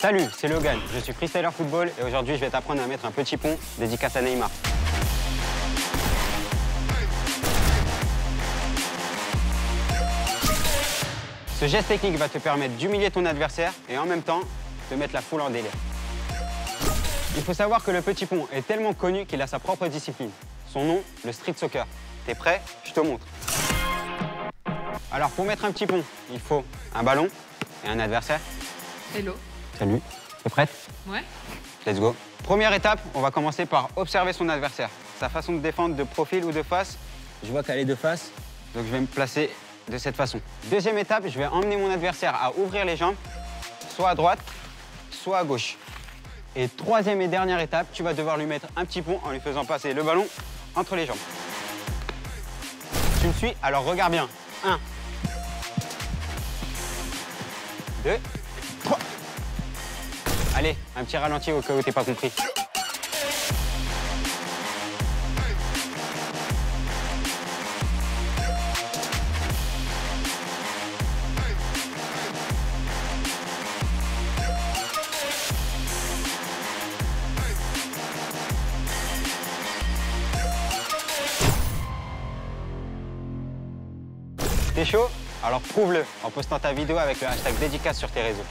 Salut, c'est Logan, je suis freestyler football et aujourd'hui je vais t'apprendre à mettre un petit pont dédicace à Neymar. Ce geste technique va te permettre d'humilier ton adversaire et en même temps de mettre la foule en délire. Il faut savoir que le petit pont est tellement connu qu'il a sa propre discipline. Son nom, le street soccer. T'es prêt? Je te montre. Alors pour mettre un petit pont, il faut un ballon et un adversaire. Hello. Salut. T'es prête Ouais. Let's go. Première étape, on va commencer par observer son adversaire. Sa façon de défendre de profil ou de face. Je vois qu'elle est de face, donc je vais me placer de cette façon. Deuxième étape, je vais emmener mon adversaire à ouvrir les jambes, soit à droite, soit à gauche. Et troisième et dernière étape, tu vas devoir lui mettre un petit pont en lui faisant passer le ballon entre les jambes. Tu me suis Alors regarde bien. 1, 2, Allez, un petit ralenti au cas où t'es pas compris. T'es chaud? Alors prouve-le en postant ta vidéo avec le hashtag dédicace sur tes réseaux.